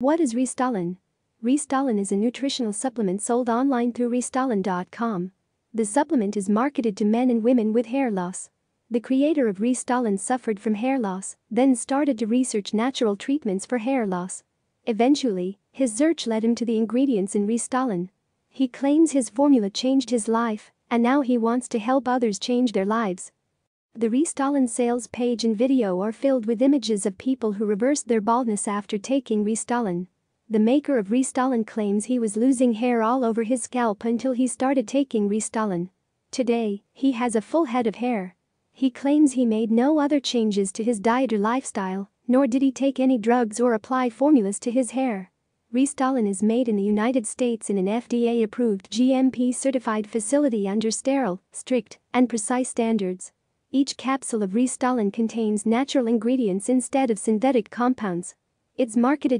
What is Restolin? Restolin is a nutritional supplement sold online through Restolin.com. The supplement is marketed to men and women with hair loss. The creator of Restolin suffered from hair loss, then started to research natural treatments for hair loss. Eventually, his search led him to the ingredients in Restolin. He claims his formula changed his life, and now he wants to help others change their lives. The Restolin sales page and video are filled with images of people who reversed their baldness after taking Restolin. The maker of Restolin claims he was losing hair all over his scalp until he started taking Restolin. Today, he has a full head of hair. He claims he made no other changes to his diet or lifestyle, nor did he take any drugs or apply formulas to his hair. Restolin is made in the United States in an FDA-approved GMP-certified facility under sterile, strict, and precise standards. Each capsule of Restolin contains natural ingredients instead of synthetic compounds. It's marketed